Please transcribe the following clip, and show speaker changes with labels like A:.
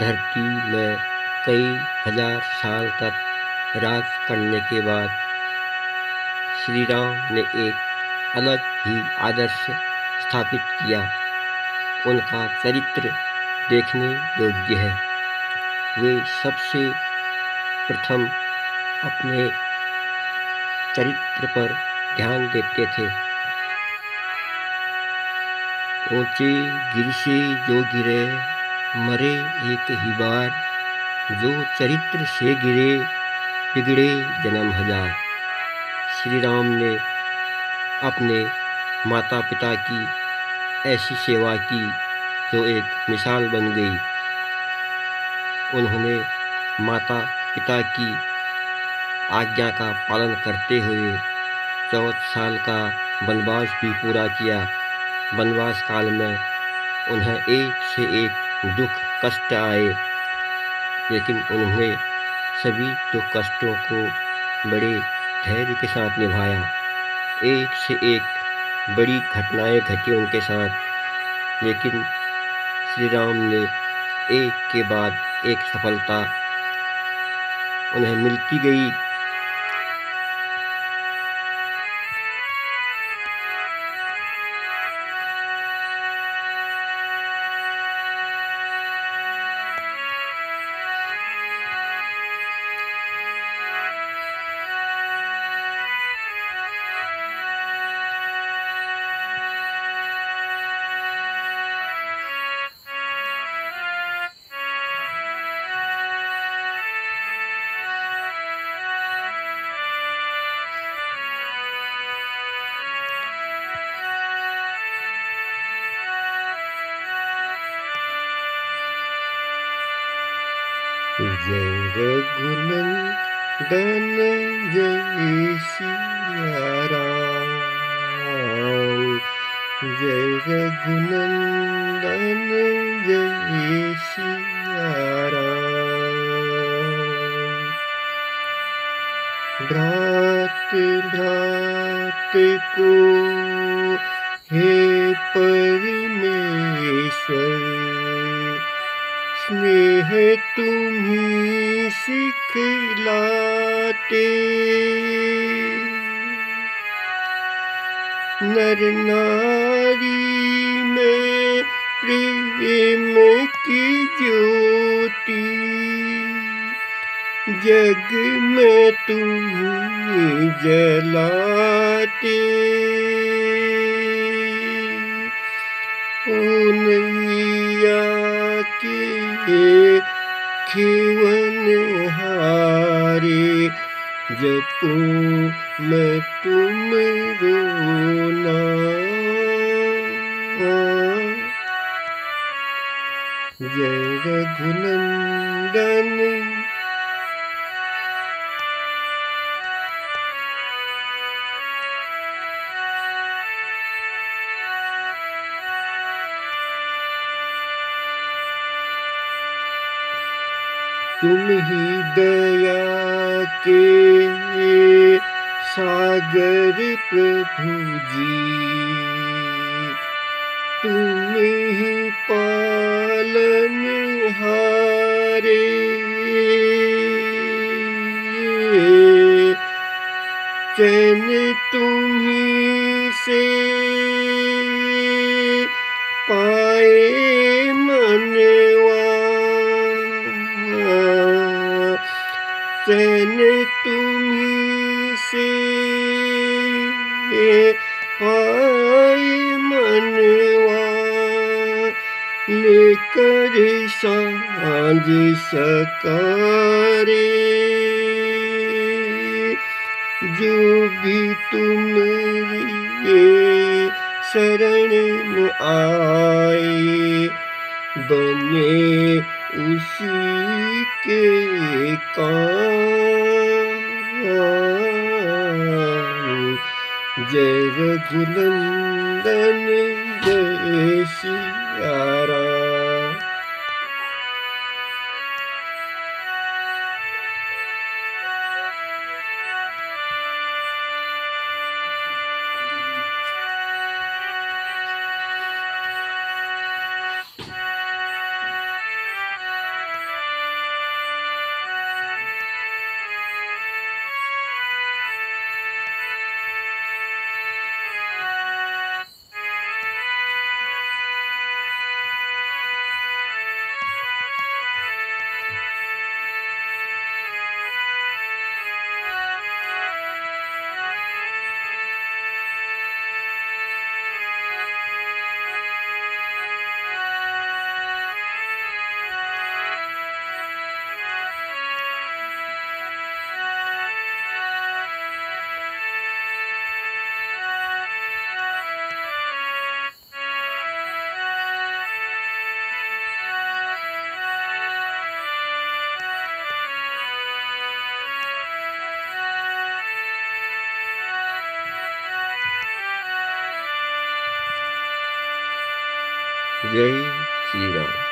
A: धरती में कई हज़ार साल तक राज करने के बाद श्री राम ने एक अलग ही आदर्श स्थापित किया। उनका चरित्र देखने योग्य है। वे सबसे प्रथम अपने चरित्र पर ध्यान देते थे। ऊँचे गिर से जो गिरे मरे एक ही बार, जो चरित्र से गिरे, बिगड़े जन्म हज़ार। श्री राम ने अपने माता पिता की ऐसी सेवा की, जो एक मिसाल बन गई। उन्होंने माता पिता की आज्ञा का पालन करते हुए चौदह साल का वनवास भी पूरा किया। वनवास काल में उन्हें एक से एक दुख कष्ट आए। लेकिन उन्होंने सभी दुख कष्टों को बड़े धैर्य के साथ निभाया। एक से एक बड़ी घटनाएँ घटी उनके साथ। लेकिन श्री राम ने एक के बाद एक सफलता उन्हें मिलती गई। जय रघुनंदन जय सिया राम जय रघुनंदन जय सिया राम। भ्रात भ्रात को हे परमेश्वर स्नेह तुम्ही सिखलाते नर नारी में प्रेम की ज्योति। जग में तुम जलाते। ओ के खिवन हारे जपू मैं तुम रोना जय रघुनंदन तुम ही दया के सागर प्रभु जी तुम ही पालन हारे। चैन तुम्ही चैन तुम्ही से पाए मनवा लेकर साँझ सकारे जो भी तुम शरण में आए बने उसी के काम Ve gülümden yeşil yara. जय श्री राम